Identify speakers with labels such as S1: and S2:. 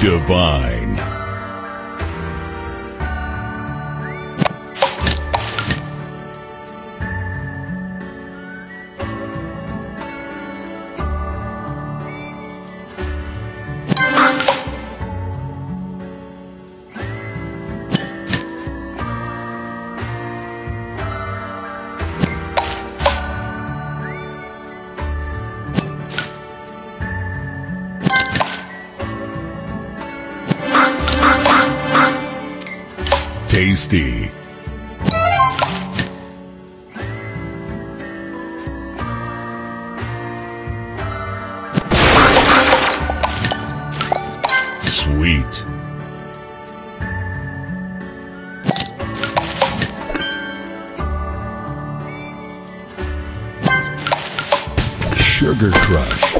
S1: Divine. Tasty. Sweet. Sugar Crush.